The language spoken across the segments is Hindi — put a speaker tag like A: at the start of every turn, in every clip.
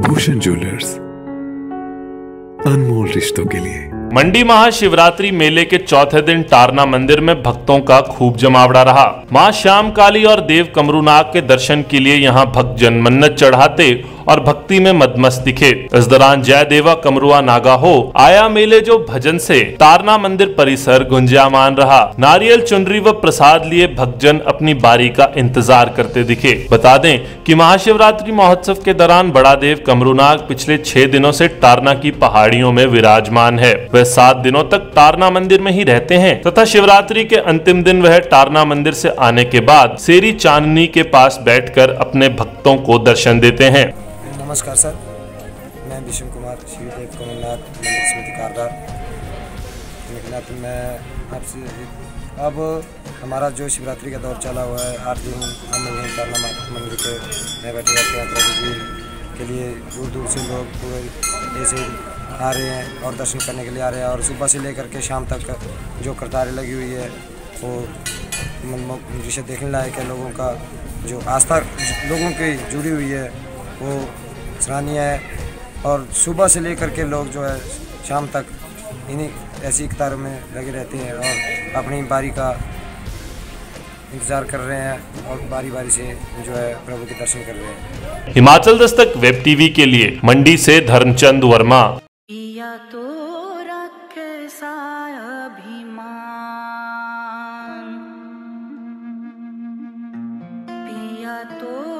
A: भूषण ज्वेलर्स, अनमोल रिश्तों के लिए।
B: मंडी महाशिवरात्रि मेले के चौथे दिन टारना मंदिर में भक्तों का खूब जमावड़ा रहा। माँ श्याम काली और देव कमरूनाग के दर्शन के लिए यहाँ भक्त जन मन्नत चढ़ाते और भक्ति में मदमस्त दिखे। इस दौरान जय देवा कमरुआ नागा हो आया मेले जो भजन से तारना मंदिर परिसर गुंजामान रहा। नारियल, चुनरी व प्रसाद लिए भक्तजन अपनी बारी का इंतज़ार करते दिखे। बता दें कि महाशिवरात्रि महोत्सव के दौरान बड़ा देव कमरूनाग पिछले छह दिनों से टारना की पहाड़ियों में विराजमान है। वह सात दिनों तक तारना मंदिर में ही रहते हैं। तथा शिवरात्रि के अंतिम दिन वह तारना मंदिर से आने के बाद, सेरी चांदनी के पास बैठकर अपने भक्तों को दर्शन देते हैं।
C: नमस्कार सर। मैं विष्णु कुमार शिवदेव कमलनाथ, मंदिर समिति कारदार। लेकिन मैं आपसे अब हमारा जो शिवरात्रि का दौर चला हुआ है, आठ दिन हम यहीं करना मंदिर के में बैठे हैं, प्रभु जी के लिए दूर दूर से लोग पूरे ऐसे आ रहे हैं और दर्शन करने के लिए आ रहे हैं और सुबह से लेकर के शाम तक जो करतारें लगी हुई है, वो दृश्य देखने लायक है। लोगों का जो आस्था, लोगों की जुड़ी हुई है, वो सराहनीय है और सुबह से लेकर के लोग जो है शाम तक इन्हीं ऐसी कतारों में लगे रहते हैं और अपनी बारी का इंतज़ार कर रहे हैं और बारी बारी से जो है प्रभु के दर्शन कर रहे हैं।
B: हिमाचल दस्तक वेब टीवी के लिए मंडी से धर्मचंद वर्मा।
D: तो तो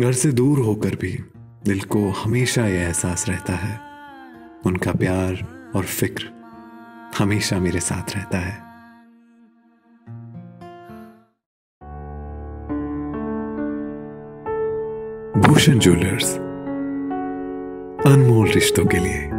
A: घर से दूर होकर भी दिल को हमेशा यह एहसास रहता है। उनका प्यार और फ़िक्र हमेशा मेरे साथ रहता है। भूषण ज्वेलर्स, अनमोल रिश्तों के लिए।